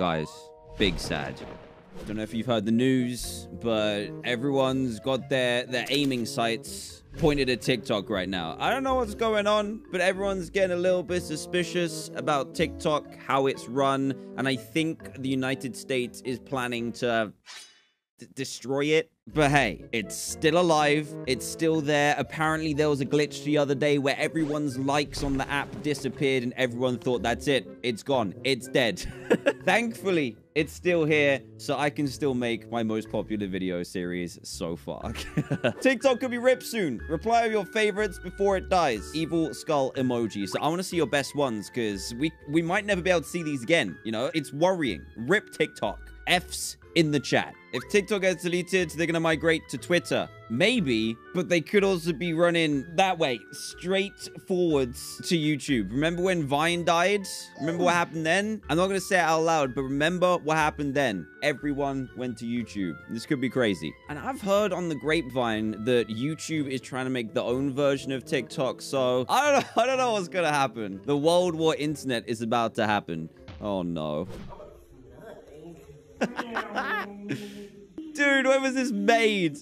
Guys, big sad. Don't know if you've heard the news, but everyone's got their, their aiming sights pointed at TikTok right now. I don't know what's going on, but everyone's getting a little bit suspicious about TikTok, how it's run, and I think the United States is planning to destroy it. But hey, it's still alive. It's still there. Apparently, there was a glitch the other day where everyone's likes on the app disappeared and everyone thought, that's it. It's gone. It's dead. Thankfully, it's still here, so I can still make my most popular video series so far. TikTok could be ripped soon. Reply with your favorites before it dies. Evil skull emoji. So I want to see your best ones because we, we might never be able to see these again. You know, it's worrying. Rip TikTok. F's in the chat. If TikTok gets deleted, they're going to migrate to Twitter. Maybe, but they could also be running that way, straight forwards to YouTube. Remember when Vine died? Remember what happened then? I'm not going to say it out loud, but remember what happened then. Everyone went to YouTube. This could be crazy. And I've heard on the grapevine that YouTube is trying to make their own version of TikTok, so I don't know, I don't know what's going to happen. The World War Internet is about to happen. Oh no. Dude, when was this made?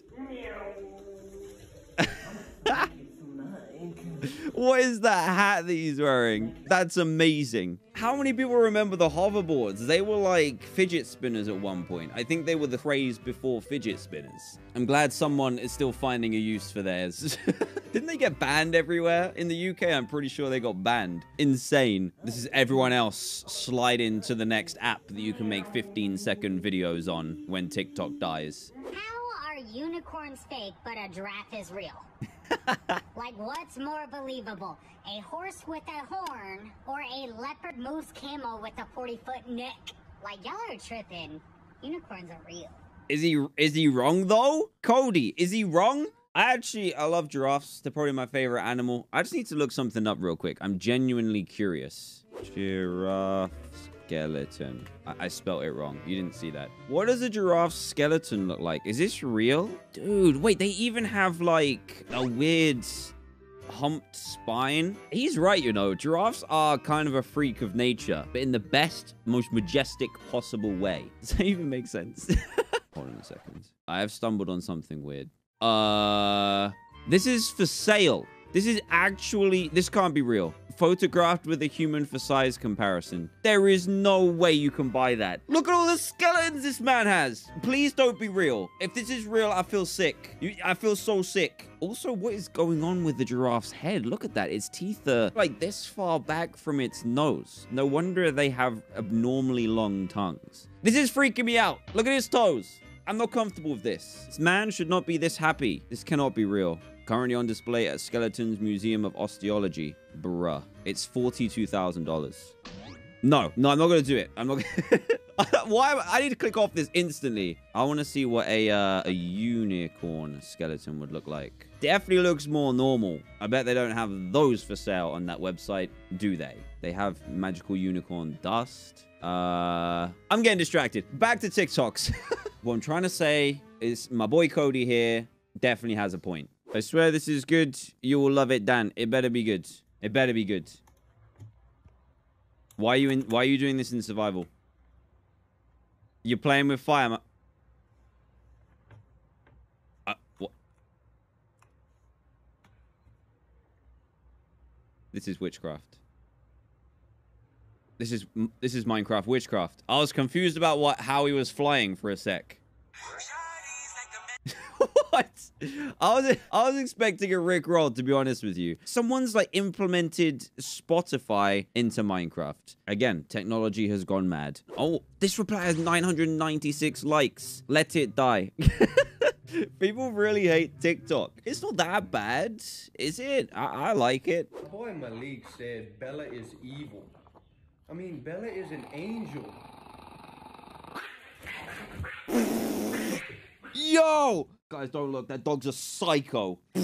what is that hat that he's wearing? That's amazing. How many people remember the hoverboards? They were like fidget spinners at one point. I think they were the phrase before fidget spinners. I'm glad someone is still finding a use for theirs. Didn't they get banned everywhere? In the UK, I'm pretty sure they got banned. Insane. This is everyone else slide into the next app that you can make 15 second videos on when TikTok dies. Unicorns fake but a giraffe is real? like, what's more believable? A horse with a horn or a leopard moose camel with a 40 foot neck? Like, y'all are tripping. Unicorns are real. Is he is he wrong though? Cody, is he wrong? I actually I love giraffes. They're probably my favorite animal. I just need to look something up real quick. I'm genuinely curious. Giraffe skeleton. I, I spelled it wrong. You didn't see that. What does a giraffe's skeleton look like? Is this real? Dude, wait, they even have like a weird humped spine. He's right, you know. Giraffes are kind of a freak of nature, but in the best, most majestic possible way. Does that even make sense? Hold on a second. I have stumbled on something weird. Uh, this is for sale. This is actually, this can't be real. Photographed with a human for size comparison. There is no way you can buy that. Look at all the skeletons this man has. Please don't be real. If this is real, I feel sick. You, I feel so sick. Also, what is going on with the giraffe's head? Look at that. Its teeth are like this far back from its nose. No wonder they have abnormally long tongues. This is freaking me out. Look at his toes. I'm not comfortable with this. This man should not be this happy. This cannot be real. Currently on display at Skeletons Museum of Osteology. Bruh. It's $42,000. No, no, I'm not going to do it. I'm not Why? I need to click off this instantly. I want to see what a, uh, a unicorn skeleton would look like. Definitely looks more normal. I bet they don't have those for sale on that website, do they? They have magical unicorn dust. Uh, I'm getting distracted. Back to TikToks. what I'm trying to say is my boy Cody here definitely has a point. I swear this is good. You will love it, Dan. It better be good. It better be good. Why are you in? Why are you doing this in survival? You're playing with fire. Uh, what? This is witchcraft. This is this is Minecraft witchcraft. I was confused about what how he was flying for a sec. What? I was I was expecting a Rick Roll to be honest with you. Someone's like implemented Spotify into Minecraft. Again, technology has gone mad. Oh, this reply has 996 likes. Let it die. People really hate TikTok. It's not that bad, is it? I, I like it. Boy in Malik said Bella is evil. I mean, Bella is an angel. Yo! Guys, don't look. That dog's a psycho. I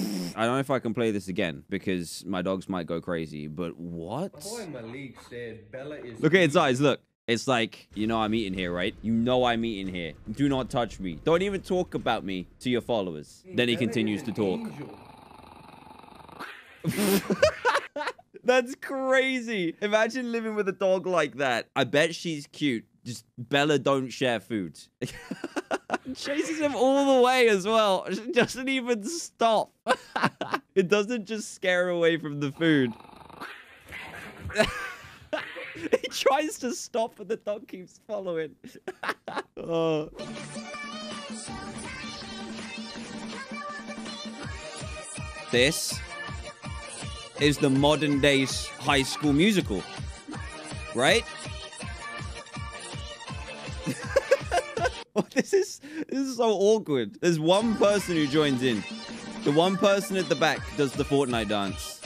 don't know if I can play this again because my dogs might go crazy, but what? Said Bella is Look at its eyes. Look. It's like, you know I'm eating here, right? You know I'm eating here. Do not touch me. Don't even talk about me to your followers. Then he continues to talk. That's crazy. Imagine living with a dog like that. I bet she's cute, just Bella don't share food. Chases him all the way as well. She doesn't even stop. it doesn't just scare away from the food. he tries to stop, but the dog keeps following. oh. This is the modern day high school musical, right? This is so awkward. There's one person who joins in. The one person at the back does the Fortnite dance.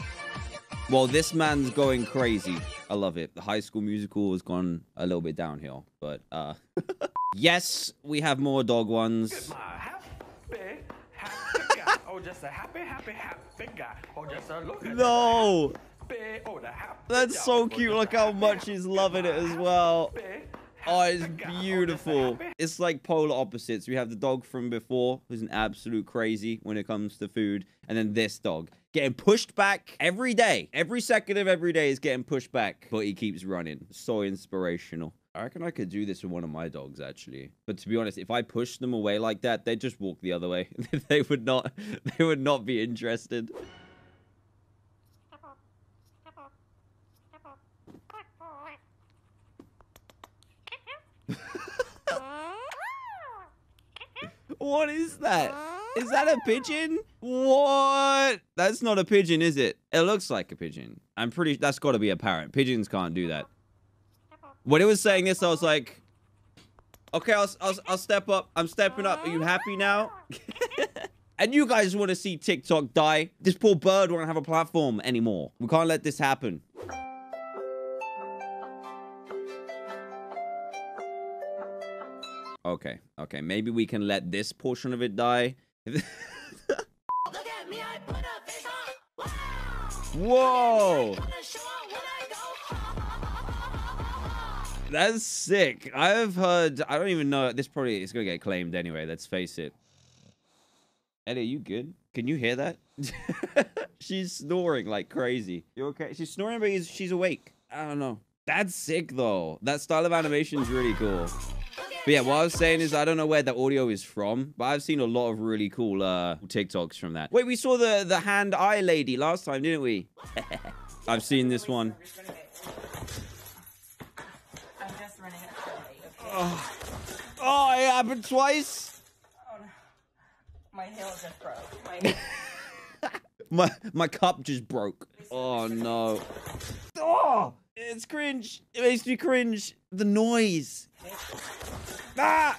Well, this man's going crazy. I love it. The high school musical has gone a little bit downhill, but uh yes, we have more dog ones. Oh, just a happy, happy, happy. Oh, just a look No. Oh, That's so cute. Look how much he's loving it as well. Oh, it's. Oh, beautiful. It's like polar opposites. We have the dog from before, who's an absolute crazy when it comes to food, and then this dog getting pushed back every day. Every second of every day is getting pushed back, but he keeps running. So inspirational. I reckon I could do this with one of my dogs, actually. But to be honest, if I push them away like that, they'd just walk the other way. they would not. They would not be interested. What is that? Is that a pigeon? What? That's not a pigeon, is it? It looks like a pigeon. I'm pretty. That's got to be a parrot. Pigeons can't do that. When it was saying this, I was like, okay, I'll, I'll, I'll step up. I'm stepping up. Are you happy now? and you guys want to see TikTok die? This poor bird won't have a platform anymore. We can't let this happen. Okay, okay. Maybe we can let this portion of it die. Whoa! That's sick. I've heard. I don't even know. This probably is gonna get claimed anyway. Let's face it. Ellie, are you good? Can you hear that? she's snoring like crazy. You okay? She's snoring, but he's- she's awake. I don't know. That's sick though. That style of animation is really cool. But yeah, what I was saying is I don't know where the audio is from, but I've seen a lot of really cool uh TikToks from that. Wait, we saw the the hand eye lady last time, didn't we? I've seen this one. I'm just running it slowly. Okay. Oh, it happened twice. My heel just broke. My My my cup just broke. Oh no. Oh, it's cringe. It makes me cringe. The noise. Ah!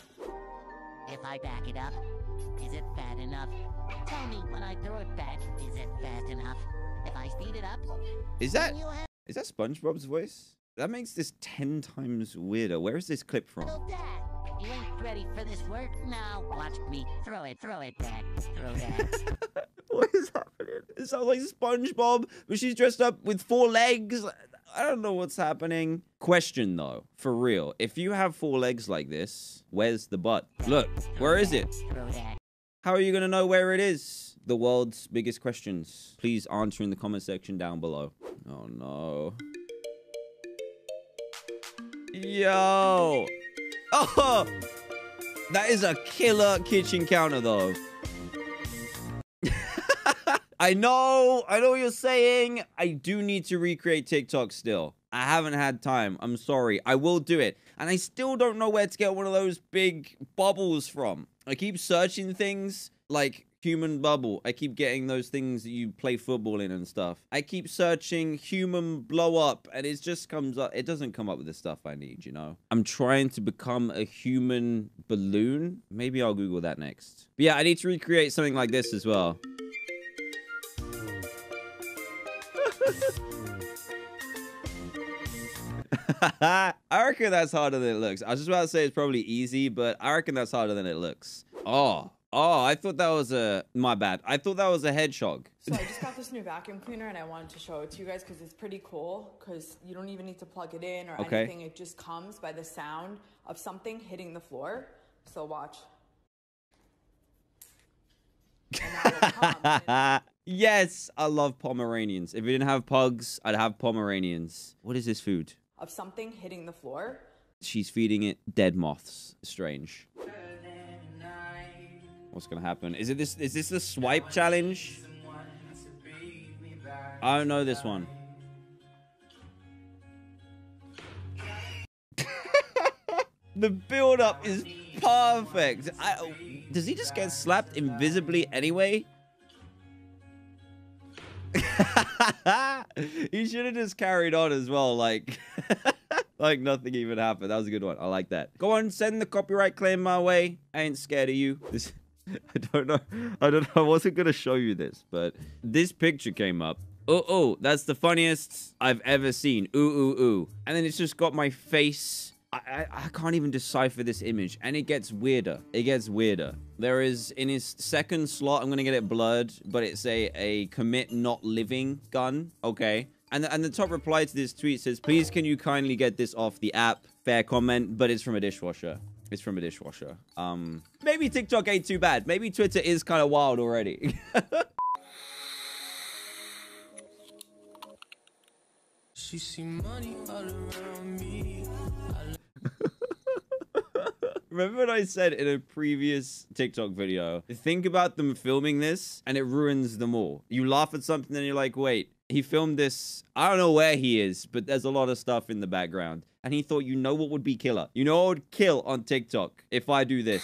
If I back it up, is it fat enough? Tell me when I throw it back, is it fast enough? If I speed it up, Is that you is that SpongeBob's voice? That makes this ten times weirder. Where is this clip from? You ain't ready for this work? Now watch me throw it, throw it back, throw that. what is happening? It sounds like SpongeBob, but she's dressed up with four legs. I don't know what's happening. Question though, for real, if you have four legs like this, where's the butt? Look, where is it? How are you going to know where it is? The world's biggest questions. Please answer in the comment section down below. Oh no. Yo. Oh. That is a killer kitchen counter though. I know. I know what you're saying. I do need to recreate TikTok still. I haven't had time. I'm sorry. I will do it. And I still don't know where to get one of those big bubbles from. I keep searching things like human bubble. I keep getting those things that you play football in and stuff. I keep searching human blow up and it just comes up. It doesn't come up with the stuff I need, you know? I'm trying to become a human balloon. Maybe I'll Google that next. But yeah, I need to recreate something like this as well. I reckon that's harder than it looks. I was just about to say it's probably easy, but I reckon that's harder than it looks. Oh, oh, I thought that was a my bad. I thought that was a hedgehog. So I just got this new vacuum cleaner and I wanted to show it to you guys because it's pretty cool. Because you don't even need to plug it in or Okay. anything. It just comes by the sound of something hitting the floor. So watch. And now it'll come. And yes, I love Pomeranians. If we didn't have pugs, I'd have Pomeranians. What is this food? of something hitting the floor. she's feeding it dead moths. Strange. What's gonna happen? Is it this? Is this the swipe challenge? I don't know this one. the build up is perfect. I, does he just get slapped invisibly anyway? he should have just carried on as well, like like nothing even happened. That was a good one. I like that. Go on, send the copyright claim my way. I ain't scared of you. This I don't know. I don't know. I wasn't gonna show you this, but this picture came up. Oh, oh, that's the funniest I've ever seen. Ooh, ooh, ooh. And then it's just got my face. I, I, I can't even decipher this image, and it gets weirder. It gets weirder. There is in his second slot. I'm gonna get it blurred, but it's a a commit not living gun. Okay. And and the top reply to this tweet says, "Please, can you kindly get this off the app?" Fair comment, but it's from a dishwasher. It's from a dishwasher. Um, maybe TikTok ain't too bad. Maybe Twitter is kind of wild already. She see money all around me. Remember what I said in a previous TikTok video? Think about them filming this and it ruins them all. You laugh at something and you're like, wait, he filmed this. I don't know where he is, but there's a lot of stuff in the background. And he thought, you know what would be killer? You know what would kill on TikTok if I do this?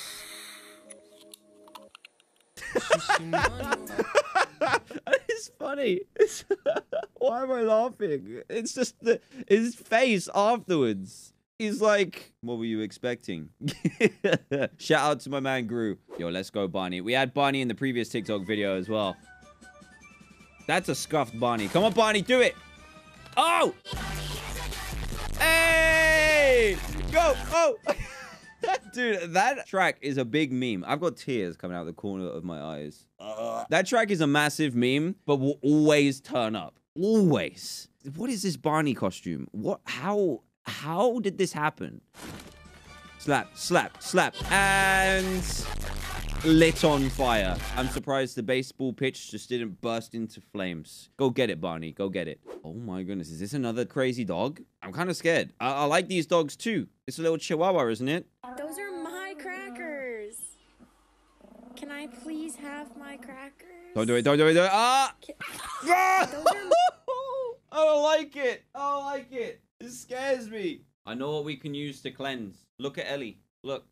It's funny. It's Why am I laughing? It's just the his face afterwards. He's like, what were you expecting? Shout out to my man Gru. Yo, let's go, Barney. We had Barney in the previous TikTok video as well. That's a scuffed Bonnie. Come on, Bonnie, do it. Oh! Hey! Go! Oh! Dude, that track is a big meme. I've got tears coming out the corner of my eyes. That track is a massive meme, but will always turn up. Always. What is this Barney costume? What? How? How did this happen? Slap, slap, slap, and lit on fire. I'm surprised the baseball pitch just didn't burst into flames. Go get it, Barney. Go get it. Oh my goodness, is this another crazy dog? I'm kind of scared. I, I like these dogs too. It's a little chihuahua, isn't it? Those are my crackers. Can I please have my crackers? Don't do it, don't do it, don't do it. Ah! Ah! I don't like it. I don't like it. It scares me. I know what we can use to cleanse. Look at Ellie. Look.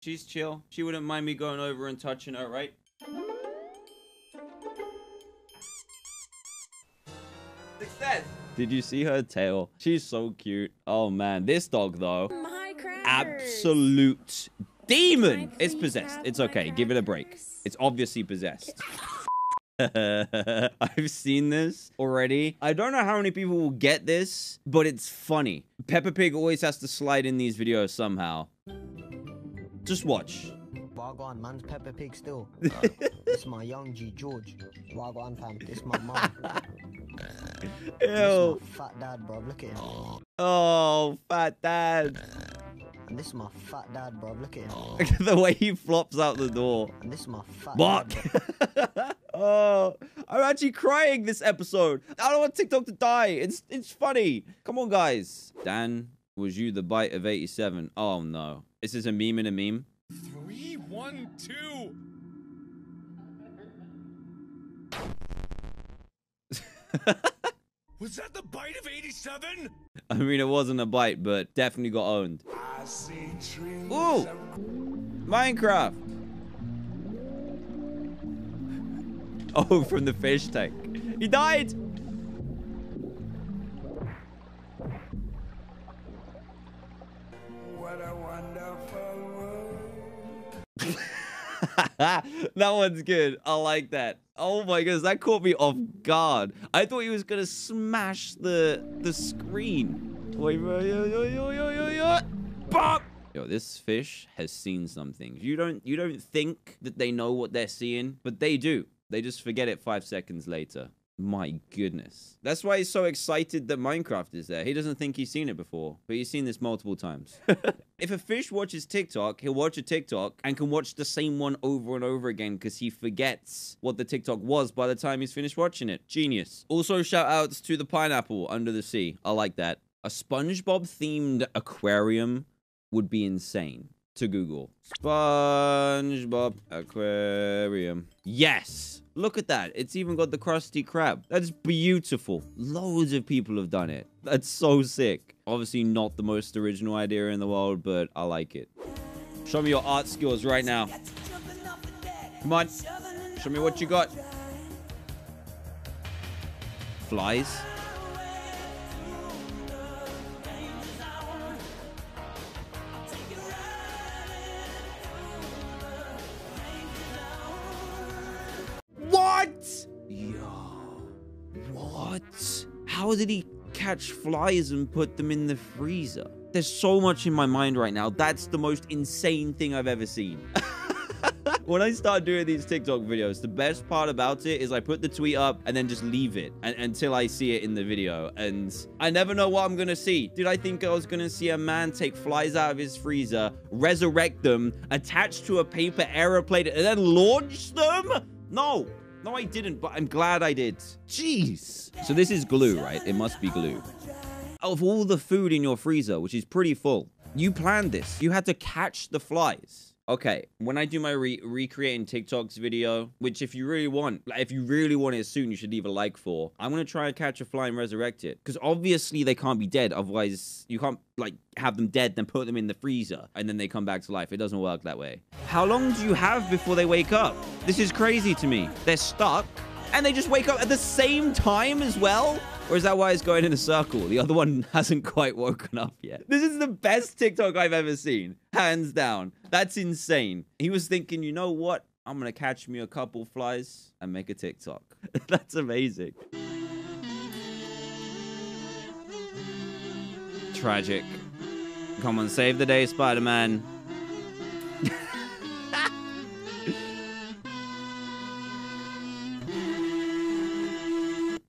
She's chill. She wouldn't mind me going over and touching her, right? Success. Did you see her tail? She's so cute. Oh man, this dog though, my crackers. absolute demon. Can It's possessed. It's my okay. Give it a break. It's obviously possessed. I've seen this already. I don't know how many people will get this, but it's funny. Peppa Pig always has to slide in these videos somehow. Just watch. Wagwan, man's Peppa Pig still. this my young G George. Wagwan fam, this my mum. Ew. fat dad, bro. Look at him. Oh, fat dad. And this is my fat dad, bro. Look at him. Look at the way he flops out the door. And this is my fat bro. oh, I'm actually crying this episode. I don't want TikTok to die. It's it's funny. Come on, guys. Dan, was you the bite of 87? Oh no. This is a meme and a meme. Three, one, two. Was that the bite of 87? I mean, it wasn't a bite, but definitely got owned. I see trees. Ooh! Minecraft! Oh, from the fish tank. He died! Wonderful world. that one's good. I like that. Oh my goodness, that caught me off guard. I thought he was gonna smash the the screen. Bop! Yo, this fish has seen something. You don't you don't think that they know what they're seeing, but they do. They just forget it five seconds later. My goodness. That's why he's so excited that Minecraft is there. He doesn't think he's seen it before, but he's seen this multiple times. if a fish watches TikTok, he'll watch a TikTok and can watch the same one over and over again because he forgets what the TikTok was by the time he's finished watching it. Genius. Also, shout outs to the pineapple under the sea. I like that. A SpongeBob themed aquarium would be insane to Google. SpongeBob Aquarium. Yes! Look at that. It's even got the Krusty Krab. That's beautiful. Loads of people have done it. That's so sick. Obviously not the most original idea in the world, but I like it. Show me your art skills right now. Come on. Show me what you got. Flies. What? How did he catch flies and put them in the freezer? There's so much in my mind right now. That's the most insane thing I've ever seen. when I start doing these TikTok videos, the best part about it is I put the tweet up and then just leave it until I see it in the video. And I never know what I'm going to see. Did I think I was going to see a man take flies out of his freezer, resurrect them, attach to a paper aeroplane, and then launch them? No. No, I didn't, but I'm glad I did. Jeez. So this is glue, right? It must be glue. Of all the food in your freezer, which is pretty full, you planned this. You had to catch the flies. Okay, when I do my re recreating TikToks video, which if you really want, like if you really want it soon, you should leave a like for. I'm gonna try and catch a fly and resurrect it because obviously they can't be dead. Otherwise, you can't like have them dead, then put them in the freezer and then they come back to life. It doesn't work that way. How long do you have before they wake up? This is crazy to me. They're stuck and they just wake up at the same time as well. Or is that why it's going in a circle? The other one hasn't quite woken up yet. This is the best TikTok I've ever seen. Hands down. That's insane. He was thinking, you know what? I'm going to catch me a couple flies and make a TikTok. That's amazing. Tragic. Come on, save the day, Spider-Man.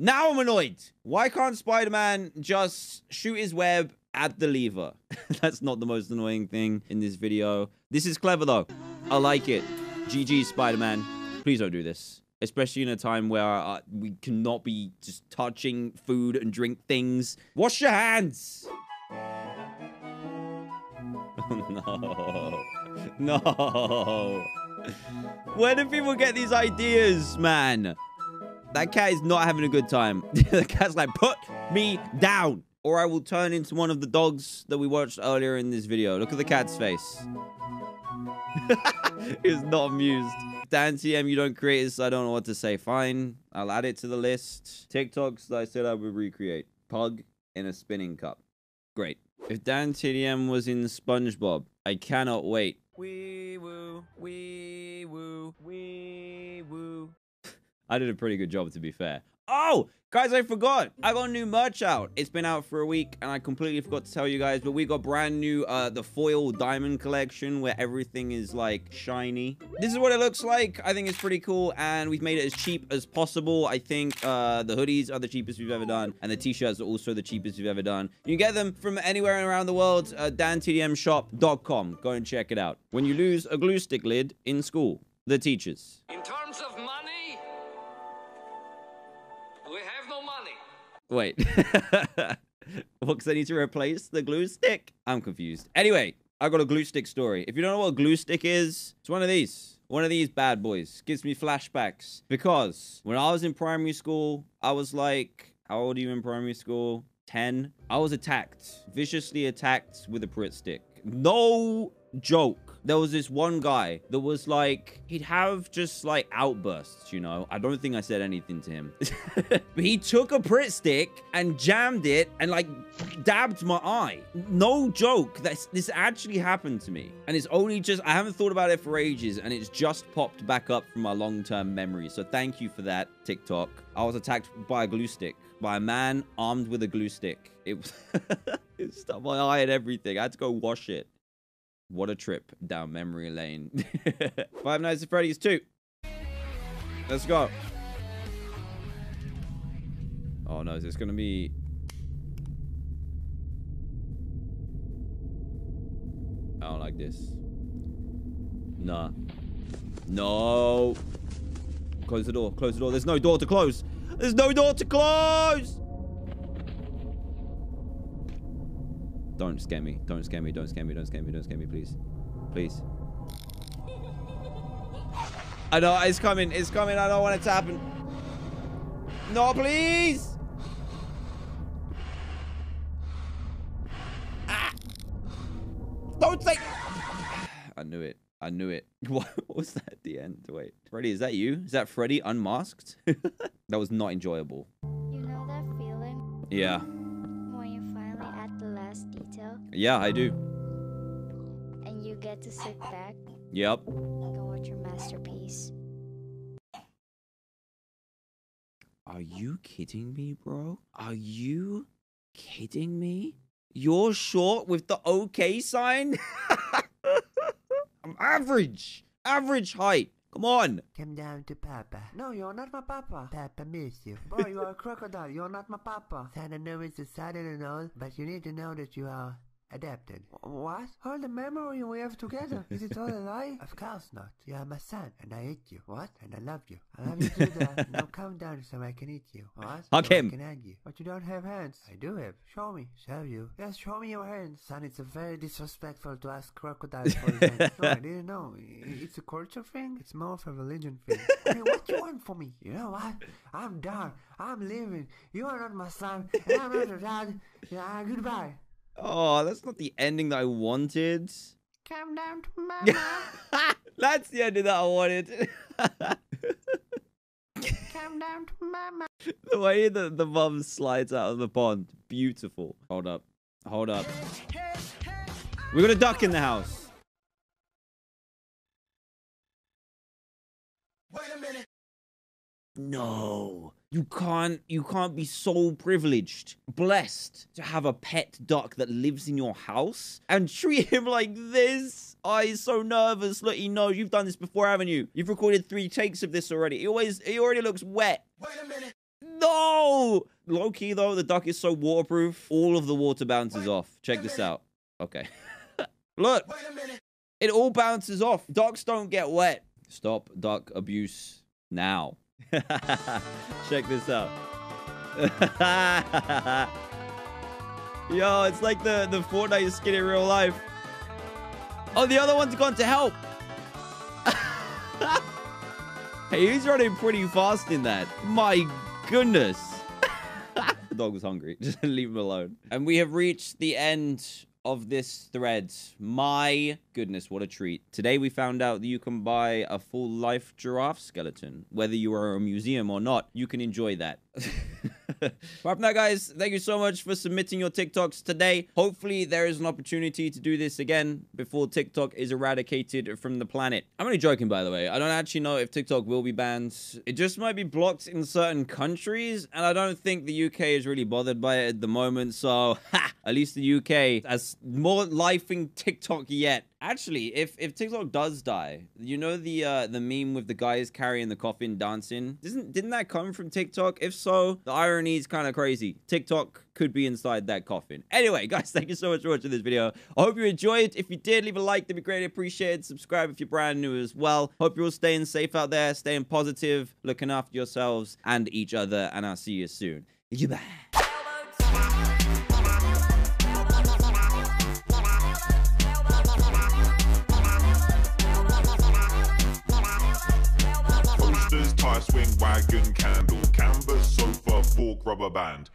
Now I'm annoyed. Why can't Spider-Man just shoot his web at the lever? That's not the most annoying thing in this video. This is clever, though. I like it. GG, Spider-Man. Please don't do this. Especially in a time where uh, we cannot be just touching food and drink things. Wash your hands! no. No. Where do people get these ideas, man? That cat is not having a good time. the cat's like, put me down. Or I will turn into one of the dogs that we watched earlier in this video. Look at the cat's face. He's not amused. Dan TDM, you don't create this. I don't know what to say. Fine. I'll add it to the list. TikToks that I said I would recreate. Pug in a spinning cup. Great. If Dan TDM was in SpongeBob, I cannot wait. Wee woo, wee I did a pretty good job, to be fair. Oh, guys, I forgot. I got new merch out. It's been out for a week, and I completely forgot to tell you guys, but we got brand new, uh, the foil diamond collection, where everything is, like, shiny. This is what it looks like. I think it's pretty cool, and we've made it as cheap as possible. I think uh, the hoodies are the cheapest we've ever done, and the t-shirts are also the cheapest we've ever done. You can get them from anywhere around the world, uh, dantdmshop.com. Go and check it out. When you lose a glue stick lid in school, the teachers. In terms of Wait. what, because I need to replace the glue stick? I'm confused. Anyway, I got a glue stick story. If you don't know what a glue stick is, it's one of these. One of these bad boys. Gives me flashbacks. Because when I was in primary school, I was like, how old are you in primary school? 10. I was attacked. Viciously attacked with a Pritt stick. No joke. There was this one guy that was like, he'd have just like outbursts, you know? I don't think I said anything to him. but he took a Pritt stick and jammed it and like dabbed my eye. No joke. That's, this actually happened to me. And it's only just, I haven't thought about it for ages and it's just popped back up from my long-term memory. So thank you for that, TikTok. I was attacked by a glue stick. By a man armed with a glue stick. It was it stuck my eye and everything. I had to go wash it. What a trip down memory lane. Five Nights at Freddy's 2. Let's go. Oh no, is this gonna be... I don't like this. Nah. No. Close the door. Close the door. There's no door to close. There's no door to close! Don't scare me. Don't scare me. Don't scare me. Don't scare me. Don't scare me, please. Please. I know it's coming. It's coming. I don't want it to happen. No, please. Ah. Don't say. I knew it. I knew it. What was that at the end? Wait, Freddy, is that you? Is that Freddy unmasked? that was not enjoyable. You know that feeling Yeah. when you finally add the last detail Yeah, I do. and you get to sit back Yep. and watch your masterpiece? Are you kidding me, bro? Are you kidding me? You're short with the okay sign? I'm average. Average height. Come on. Come down to Papa. No, you're not my Papa. Papa miss you. Boy, you are a crocodile. You're not my Papa. Son, I know it's decided and all, but you need to know that you are adapted. What? All the memory we have together. Is it all a lie? Of course not. You are my son, and I hate you. What? And I love you. I love you too, Dad. now come down so I can eat you. What? Hug so him. I can hug you. But you don't have hands. I do have. Show me. Show you. Yes, show me your hands. Son, it's a very disrespectful to ask crocodiles for his hands. No, I didn't know. It's a culture thing. It's more of a religion thing. hey, what you want from me? You know what? I'm done. I'm leaving. You are not my son, and I'm not your dad. Yeah, goodbye. Oh, that's not the ending that I wanted. Come down to mama. That's the ending that I wanted. Come down to mama. the way that the mum slides out of the pond. Beautiful. Hold up. Hold up. We got a duck in the house. No. You can't you can't be so privileged, blessed to have a pet duck that lives in your house and treat him like this. Oh, he's so nervous. Look, he knows you've done this before, haven't you? You've recorded three takes of this already. He always he already looks wet. Wait a minute. No! Low key though, the duck is so waterproof, all of the water bounces off. Check this out. Okay. Look. It all bounces off. Ducks don't get wet. Stop duck abuse now. Check this out. Yo, it's like the, the Fortnite skin in real life. Oh, the other one's gone to help. hey, he's running pretty fast in that. My goodness. the dog was hungry. Just leave him alone. And we have reached the end of this thread. My goodness, what a treat. Today we found out that you can buy a full life giraffe skeleton. Whether you are a museum or not, you can enjoy that. Apart from that, guys, thank you so much for submitting your TikToks today. Hopefully, there is an opportunity to do this again before TikTok is eradicated from the planet. I'm only joking, by the way. I don't actually know if TikTok will be banned. It just might be blocked in certain countries, and I don't think the UK is really bothered by it at the moment. So, ha, at least the UK has more life in TikTok yet. Actually, if if TikTok does die, you know the uh, the meme with the guys carrying the coffin dancing. Didn't didn't that come from TikTok? If so, the irony is kind of crazy. TikTok could be inside that coffin. Anyway, guys, thank you so much for watching this video. I hope you enjoyed. If you did, leave a like. That'd be greatly appreciated. Subscribe if you're brand new as well. Hope you're all staying safe out there, staying positive, looking after yourselves and each other. And I'll see you soon. Goodbye. Wagon, candle, canvas, sofa, fork, rubber band.